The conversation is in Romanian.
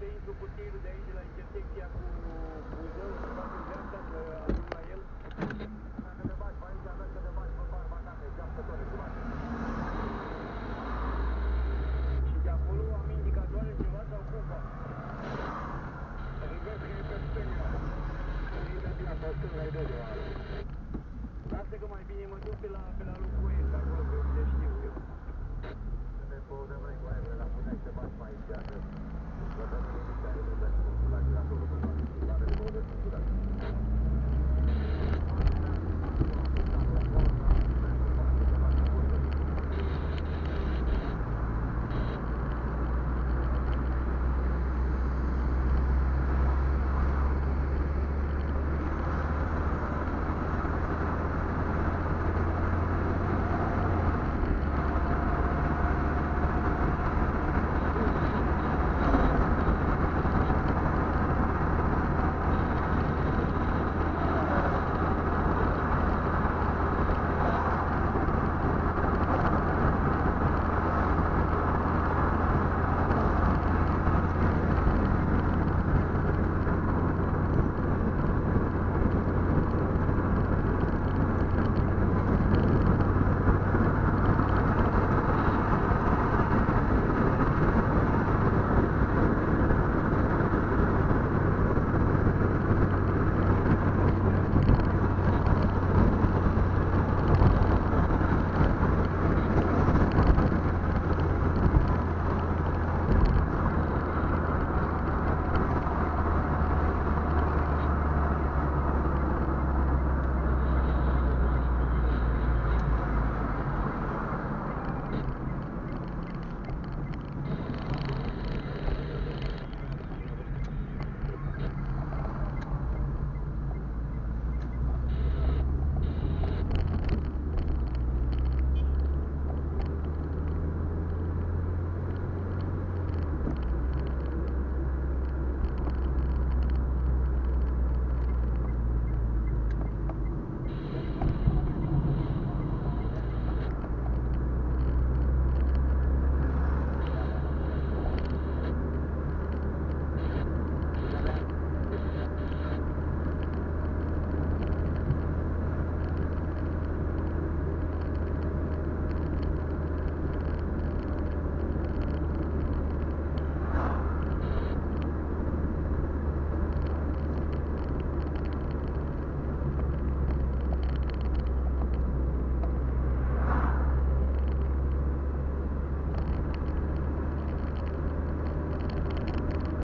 să intru cu tirul de aici, de la intersecția cu Buzău, să fac în dreapta, să ajung la el. Dacă te bagi pe aici, aveți te bagi pe barbacate, geaptătoare, ceva. Și de acolo am indicatoare ceva sau cupa. Reverse că e pe stânga. Nu e de bine, pe stânga e de ceva. Lasă că mai bine mă duc pe la, pe la lucru.